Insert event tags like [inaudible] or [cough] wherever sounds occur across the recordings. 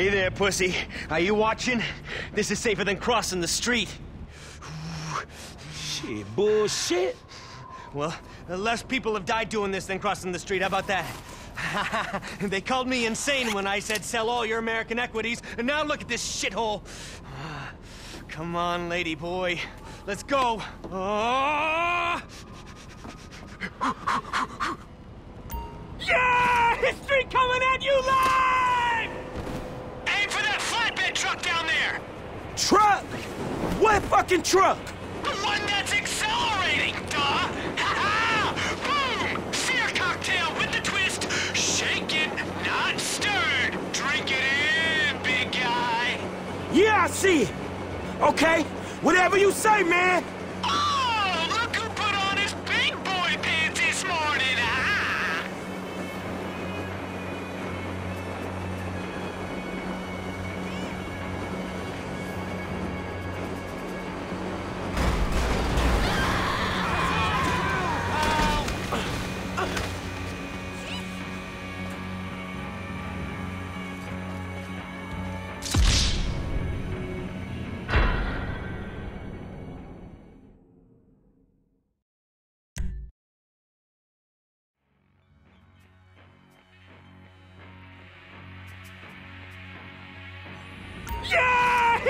Hey there, pussy. Are you watching? This is safer than crossing the street. Shit, bullshit. Well, less people have died doing this than crossing the street. How about that? [laughs] they called me insane when I said sell all your American equities, and now look at this shithole. [sighs] Come on, lady boy. Let's go. Oh! [gasps] Yeah! History coming at you live! Truck? What fucking truck? The one that's accelerating, duh! Ha-ha! Boom! Sear cocktail with the twist. Shaken, not stirred. Drink it in, big guy. Yeah, I see it. Okay, whatever you say, man.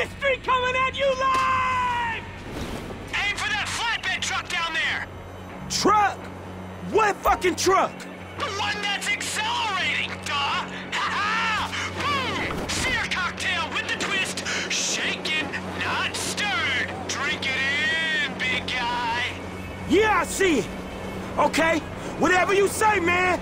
History coming at you live! Aim for that flatbed truck down there! Truck? What fucking truck? The one that's accelerating, duh! Ha-ha! Boom! Sear cocktail with the twist. Shaken, not stirred. Drink it in, big guy. Yeah, I see it. Okay, whatever you say, man.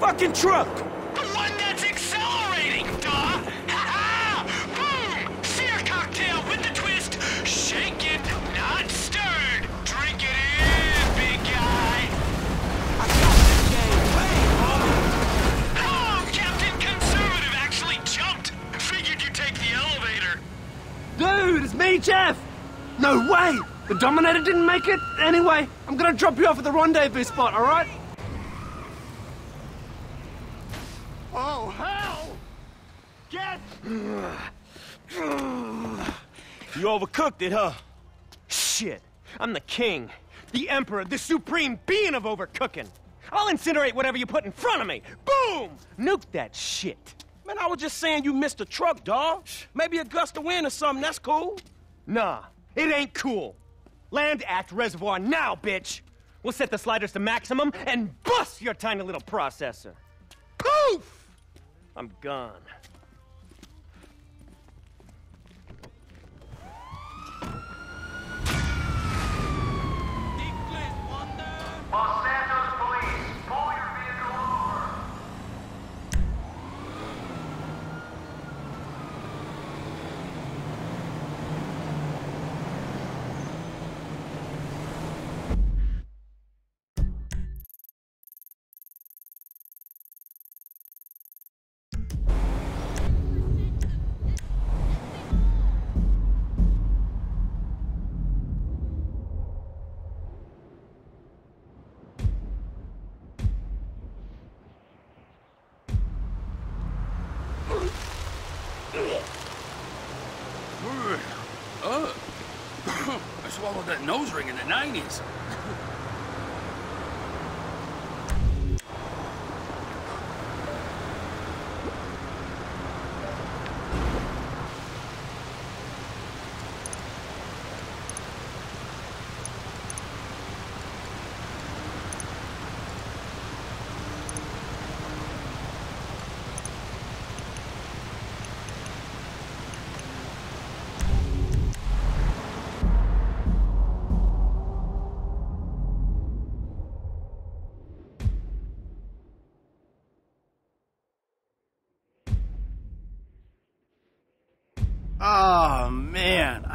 Fucking truck? The one that's accelerating, duh! Ha-ha! [laughs] Boom! Sear cocktail with the twist. Shaken, not stirred. Drink it in, big guy. I got this game. Wait! Oh, Captain Conservative actually jumped. Figured you'd take the elevator. Dude, it's me, Jeff! No way! The Dominator didn't make it? Anyway, I'm gonna drop you off at the rendezvous spot, alright? Oh, hell! Get! You overcooked it, huh? Shit. I'm the king, the emperor, the supreme being of overcooking. I'll incinerate whatever you put in front of me. Boom! Nuke that shit. Man, I was just saying you missed a truck, dawg. Maybe a gust of wind or something, that's cool. Nah, it ain't cool. Land Act Reservoir now, bitch! We'll set the sliders to maximum and bust your tiny little processor. Poof! I'm gone. Você swallowed that nose ring in the 90s.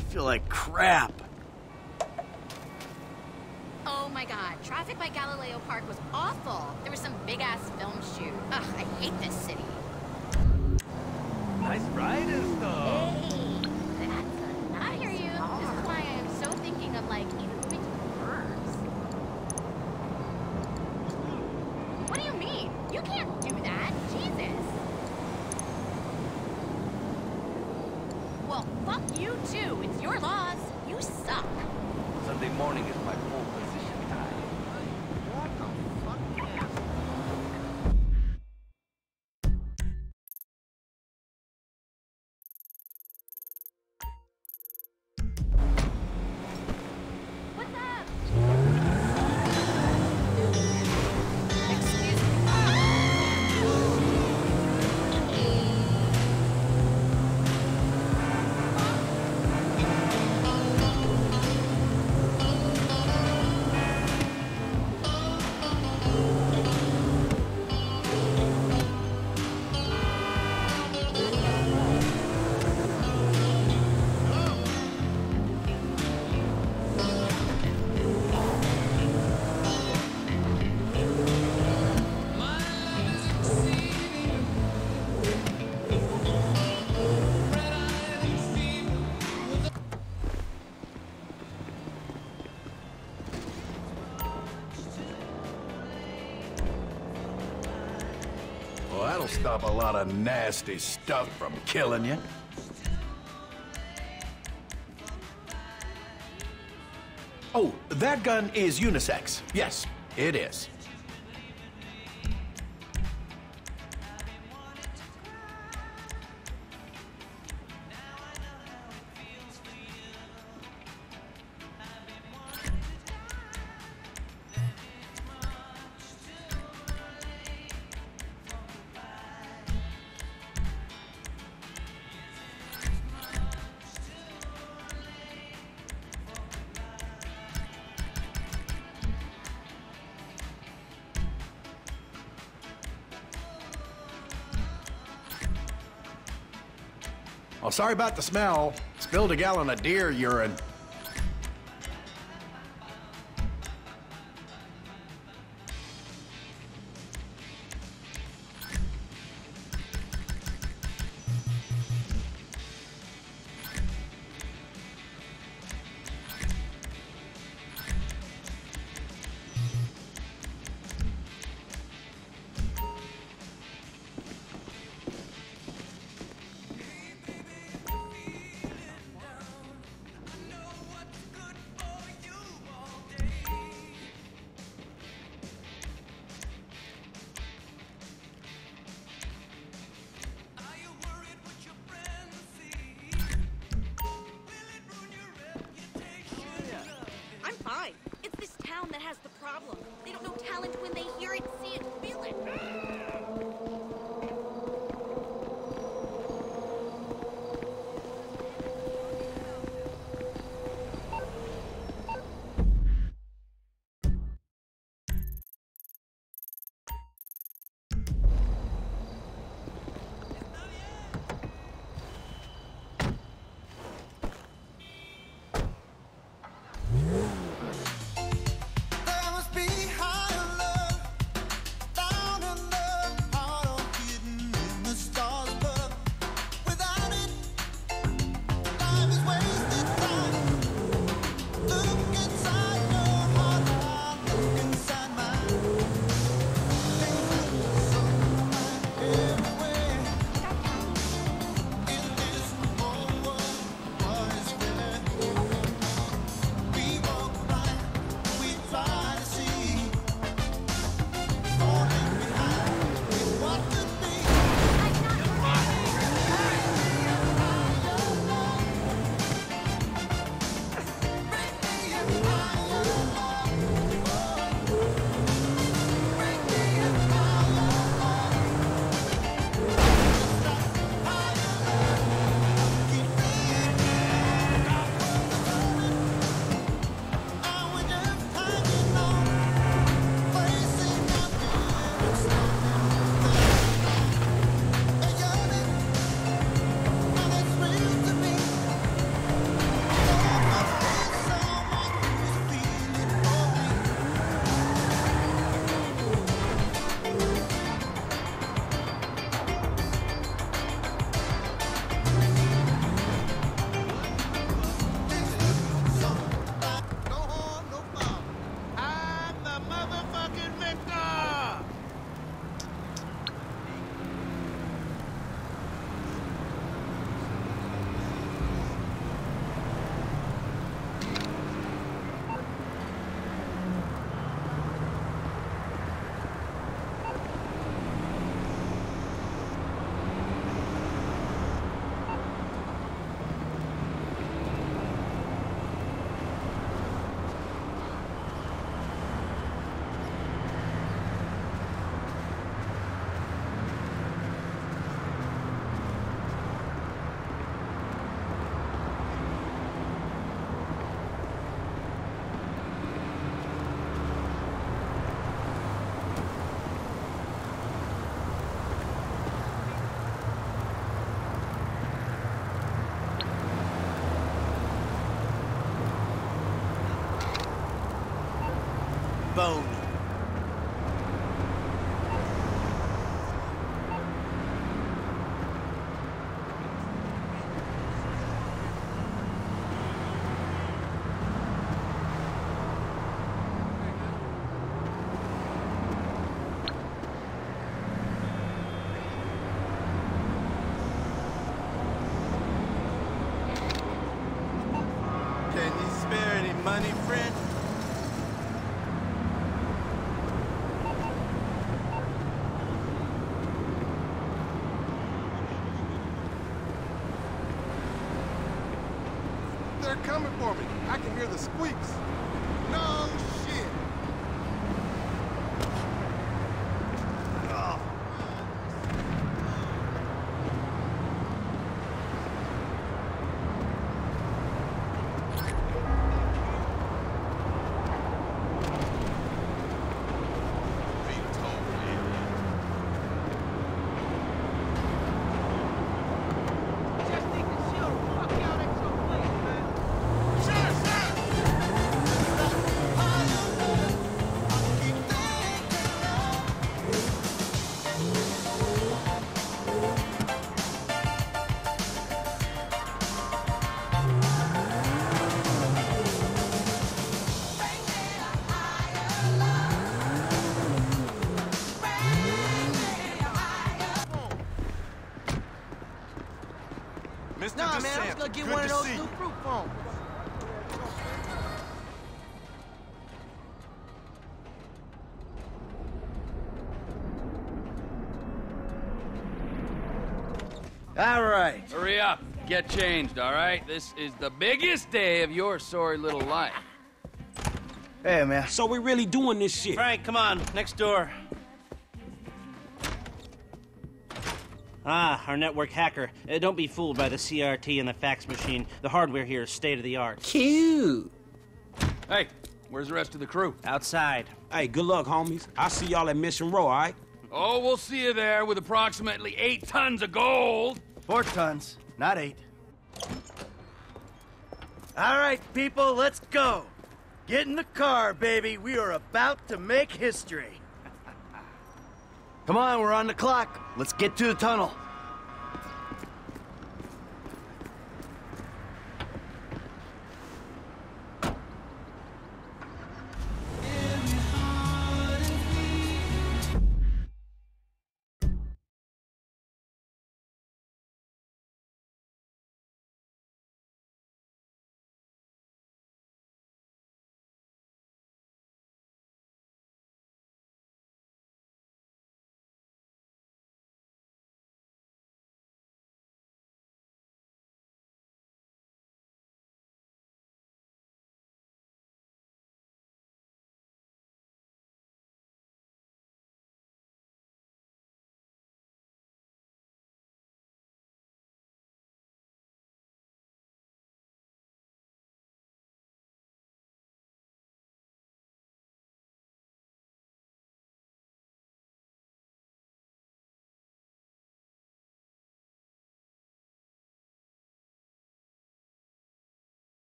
I feel like crap. Oh my god, traffic by Galileo Park was awful. There was some big ass film shoot. Ugh, I hate this city. Nice ride though. Hey, stop a lot of nasty stuff from killing you. Oh, that gun is unisex. Yes, it is. Sorry about the smell. Spilled a gallon of deer urine. Bone. Nah, DeSant, man, I was gonna get good one of those see new fruit phones. All right. Hurry up. Get changed, all right? This is the biggest day of your sorry little life. Hey, man. So we're really doing this shit? Frank, come on. Next door. Ah, our network hacker. Uh, don't be fooled by the CRT and the fax machine. The hardware here is state of the art. Cute. Hey, where's the rest of the crew? Outside. Hey, good luck, homies. I'll see y'all at Mission Row, all right? Oh, we'll see you there with approximately eight tons of gold. Four tons, not eight. All right, people, let's go. Get in the car, baby. We are about to make history. Come on, we're on the clock. Let's get to the tunnel.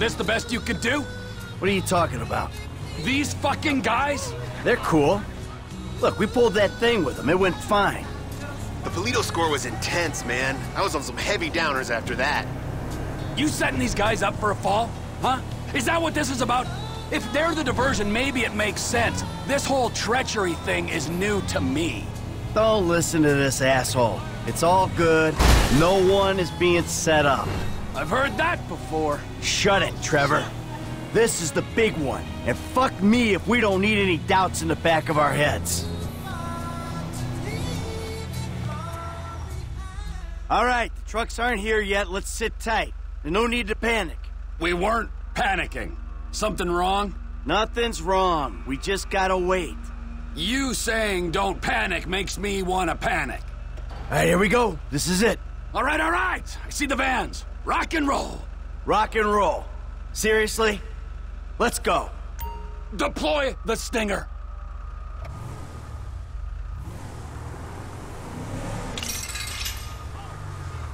This the best you could do? What are you talking about? These fucking guys? They're cool. Look, we pulled that thing with them. It went fine. The Paleto score was intense, man. I was on some heavy downers after that. You setting these guys up for a fall? Huh? Is that what this is about? If they're the diversion, maybe it makes sense. This whole treachery thing is new to me. Don't listen to this asshole. It's all good. No one is being set up. I've heard that before. Shut it, Trevor. This is the big one. And fuck me if we don't need any doubts in the back of our heads. All right, the trucks aren't here yet. Let's sit tight. There's no need to panic. We weren't panicking. Something wrong? Nothing's wrong. We just gotta wait. You saying don't panic makes me want to panic. All right, here we go. This is it. All right, all right. I see the vans. Rock and roll. Rock and roll. Seriously? Let's go. Deploy the Stinger.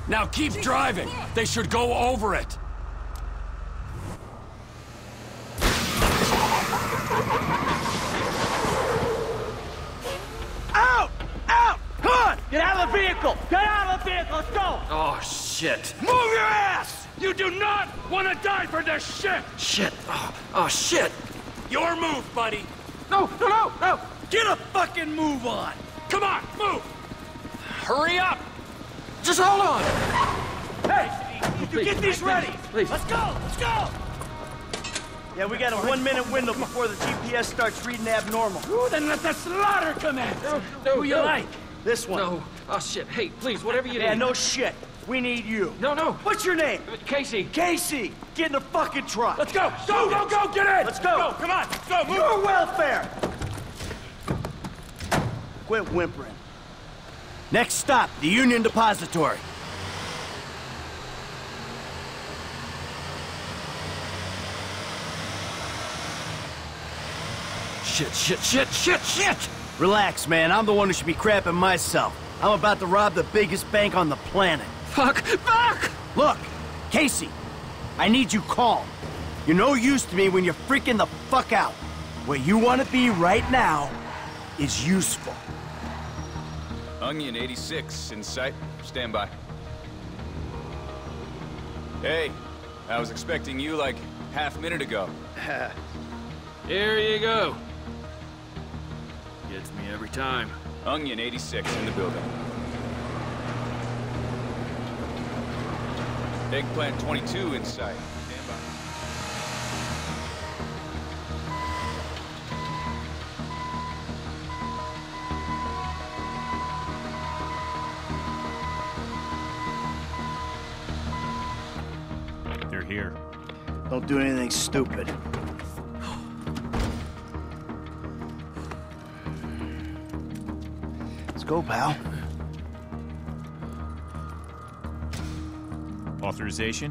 Now keep driving. They should go over it. Out! Out! Come on! Get out of the vehicle! Get out of the vehicle! Let's go! Oh, shit. Move your ass! You do not want to die for this shit! Shit. Oh, oh, shit. Your move, buddy. No, no, no, no. Get a fucking move on! Come on, move! Hurry up! Just hold on. Hey! You get these ready! Please. Let's go! Let's go! Yeah, we got a one-minute window before the GPS starts reading abnormal. Ooh, then let the slaughter come in. No, no, Who you no. like? This one. No. Oh, shit. Hey, please, whatever you Yeah, need. no shit. We need you. No, no. What's your name? Uh, Casey. Casey! Get in the fucking truck! Let's go! Go, go, go! Get in! Let's go! go. Come on! Go, move! Your welfare! Quit whimpering. Next stop, the Union Depository. Shit, shit, shit, shit, shit. Relax, man. I'm the one who should be crapping myself. I'm about to rob the biggest bank on the planet. Fuck, fuck. Look, Casey, I need you calm. You're no use to me when you're freaking the fuck out. Where you want to be right now is useful. Onion 86 in sight. Stand by. Hey, I was expecting you like half a minute ago. [laughs] Here you go. Gets me every time. Onion 86 in the building. Eggplant 22 in sight. Stand by. They're here. Don't do anything stupid. Let's go, pal. Authorization?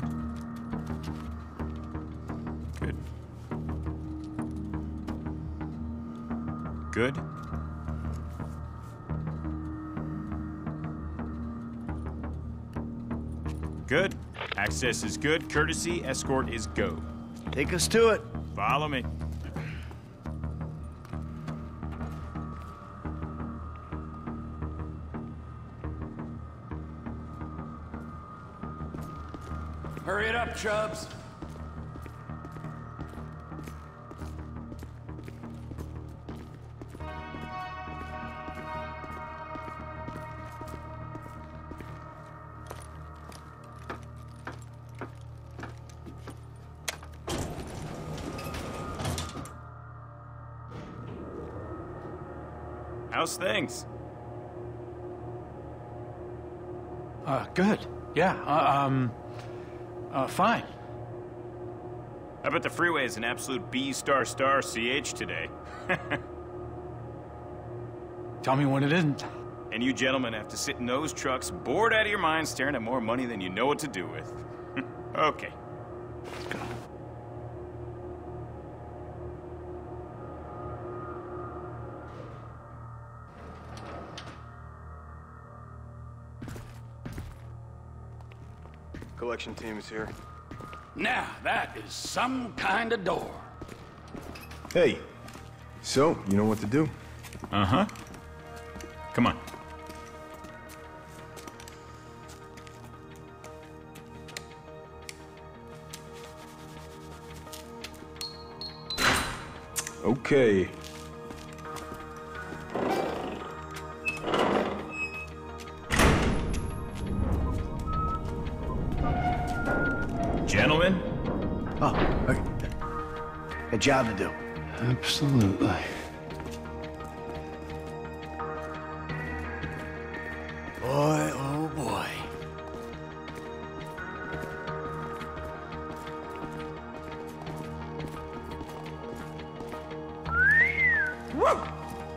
Good. Good. Good. Access is good. Courtesy escort is go. Take us to it. Follow me. Hurry it Chubbs. How's things? Uh, good. Yeah, uh, um, uh, fine. How about the freeway is an absolute B star star CH today? [laughs] Tell me when it isn't. And you gentlemen have to sit in those trucks, bored out of your minds, staring at more money than you know what to do with. [laughs] okay. Collection team is here. Now, that is some kind of door. Hey, so, you know what to do? Uh huh. Come on. Okay. Job to do. Absolutely. Boy, oh boy. Woo!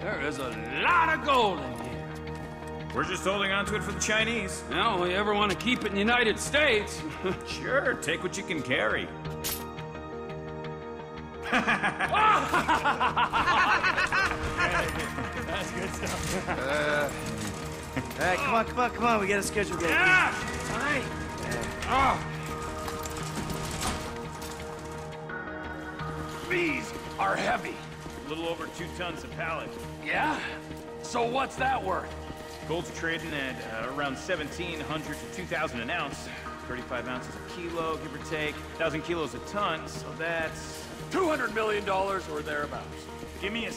There is a lot of gold in here. We're just holding on to it for the Chinese. Now, we ever want to keep it in the United States? [laughs] sure, take what you can carry. A schedule. Get Yeah! All right. Oh. These are heavy. A little over two tons a pallet. Yeah? So what's that worth? Gold's trading at uh, around 1,700 to 2,000 an ounce. 35 ounces a kilo, give or take. 1,000 kilos a ton, so that's... $200 million or thereabouts. Give me a...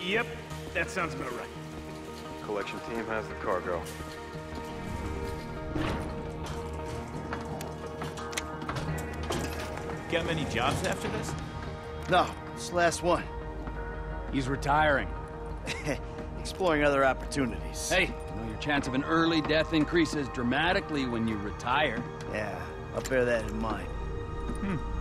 Yep, that sounds about right. Collection team has the cargo. Got many jobs after this? No, this last one. He's retiring. [laughs] Exploring other opportunities. Hey, you know your chance of an early death increases dramatically when you retire. Yeah, I'll bear that in mind. Ah,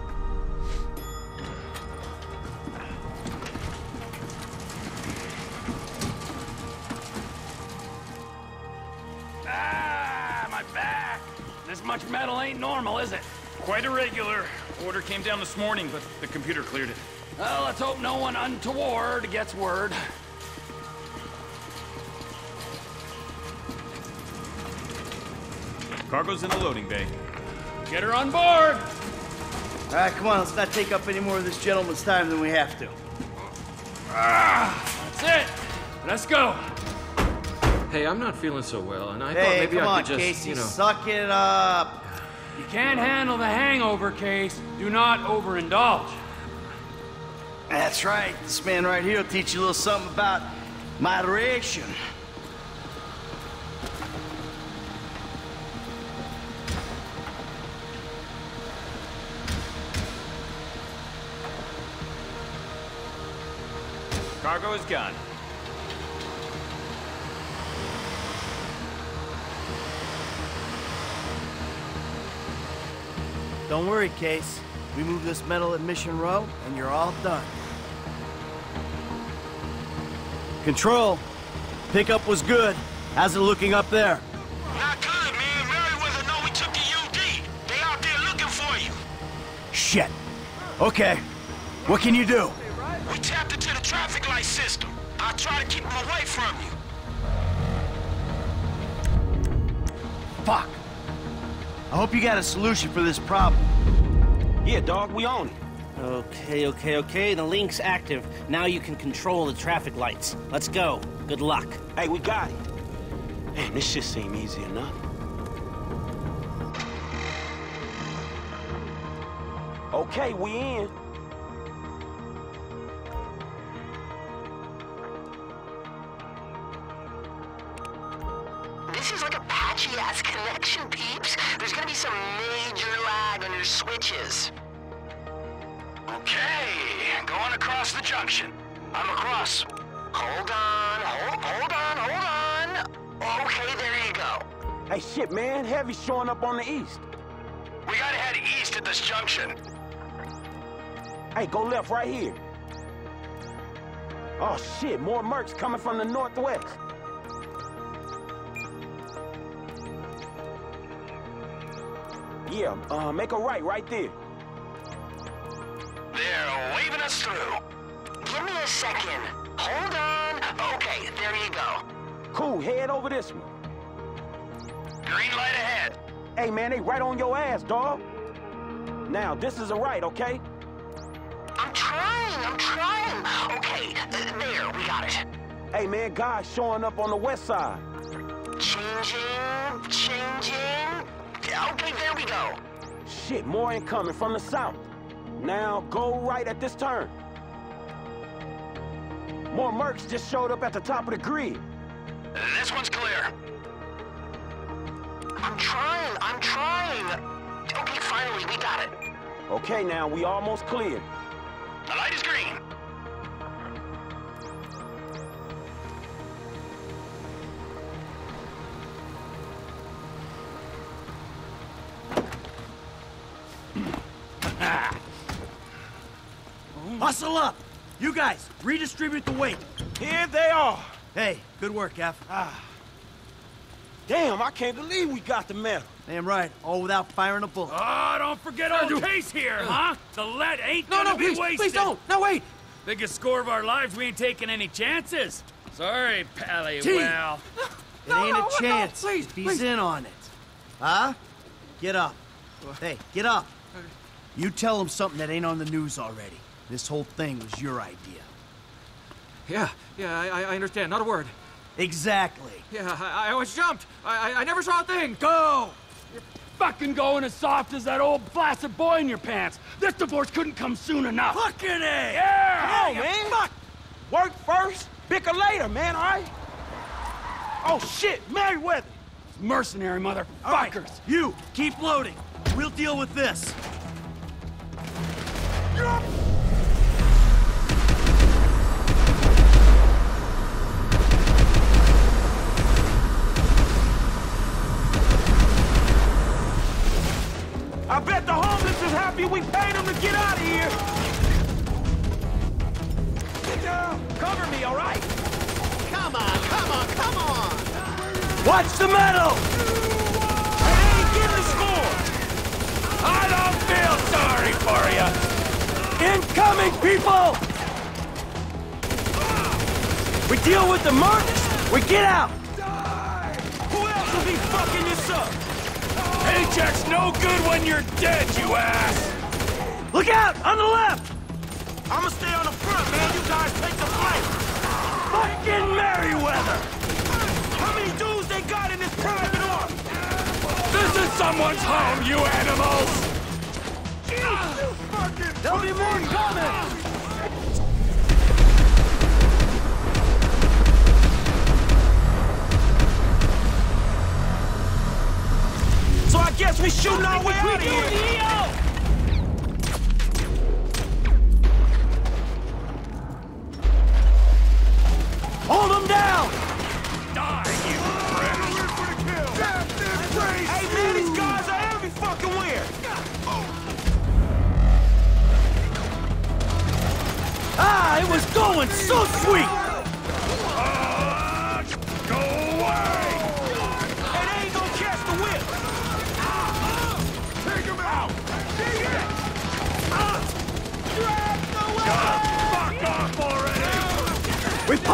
ain't normal, is it? Quite irregular. Order came down this morning, but the computer cleared it. Well, let's hope no one untoward gets word. Cargo's in the loading bay. Get her on board! All right, come on. Let's not take up any more of this gentleman's time than we have to. Ah, that's it. Let's go. Hey, I'm not feeling so well, and I hey, thought maybe come I on, could just, Casey. you know. Suck it up. You can't handle the hangover case. Do not overindulge. That's right. This man right here will teach you a little something about moderation. Cargo is gone. Don't worry, Case. We move this metal at Mission Row, and you're all done. Control. Pickup was good. How's it looking up there? Not good, man. Merryweather know we took the UD. They out there looking for you. Shit. Okay. What can you do? We tapped into the traffic light system. I'll try to keep them away from you. Fuck. I hope you got a solution for this problem. Yeah, dog, we own it. Okay, okay, okay. The link's active. Now you can control the traffic lights. Let's go. Good luck. Hey, we got it. Man, this shit seem easy enough. Okay, we in. Showing up on the east. We gotta head east at this junction. Hey, go left right here. Oh, shit. More mercs coming from the northwest. Yeah, uh, make a right right there. They're waving us through. Give me a second. Hold on. Okay, there you go. Cool, head over this one. Green light ahead. Hey, man, they right on your ass, dog. Now, this is a right, okay? I'm trying, I'm trying. Okay, uh, there, we got it. Hey, man, guys showing up on the west side. Changing, changing. Okay, there we go. Shit, more incoming from the south. Now, go right at this turn. More mercs just showed up at the top of the grid. This one's clear. I'm trying, I'm trying. Okay, finally, we got it. Okay, now, we almost clear. The light is green. Hustle up! You guys, redistribute the weight. Here they are. Hey, good work, F. Ah. Damn, I can't believe we got the medal. Damn right, all without firing a bullet. Oh, don't forget old Case here, huh? The lead ain't No, gonna no, be please, wasted. please don't. No, wait. Biggest score of our lives, we ain't taking any chances. Sorry, Pally. Gee. Well, [laughs] It ain't no, a no, chance. please, if He's please. in on it. Huh? Get up. Hey, get up. You tell him something that ain't on the news already. This whole thing was your idea. Yeah, yeah, I, I understand. Not a word. Exactly. Yeah, I, I always jumped. I, I, I never saw a thing. Go! You're fucking going as soft as that old flaccid boy in your pants. This divorce couldn't come soon enough. Fucking A! Yeah! Come on, man. Fuck. Work first, bicker later, man, all right? Oh, shit, Merryweather. Mercenary motherfuckers. All right, you, keep loading. We'll deal with this. I bet the homeless is happy we paid them to get out of here. Get down. Cover me, all right? Come on, come on, come on! Watch the metal! Hey, they ain't getting score. I don't feel sorry for you. Incoming, people! We deal with the mercs, we get out! Who else will be fucking this up? Paycheck's no good when you're dead, you ass. Look out, on the left! I'ma stay on the front, man. You guys take the flank. Fucking Merryweather! How many dudes they got in this private army? This is someone's home, you animals. There'll be more coming! Guess we shooting our way out of here. Hold them down! Die, you prick. Hey, man, these guys are every fucking where. Ah, it was going so sweet!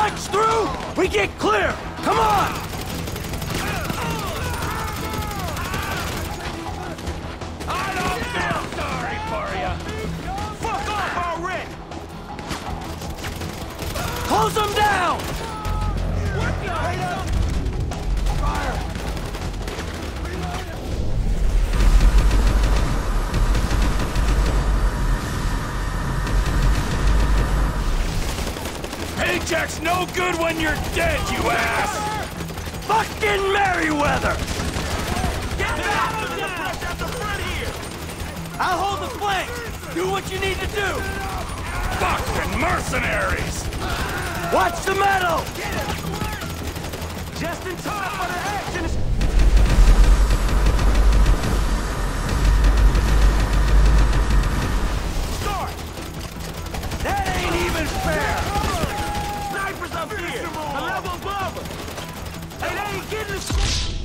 Punch through, we get clear! Come on! I don't feel sorry for you. Fuck off already. Close them down! Good when you're dead, you ass. Fucking Merryweather! Get back at the front here. I'll hold the flank! Do what you need to do! Fucking mercenaries. Watch the metal! Just in time for the action. Start. That ain't even fair! Snipers up here. A level above. Hey, they ain't getting the...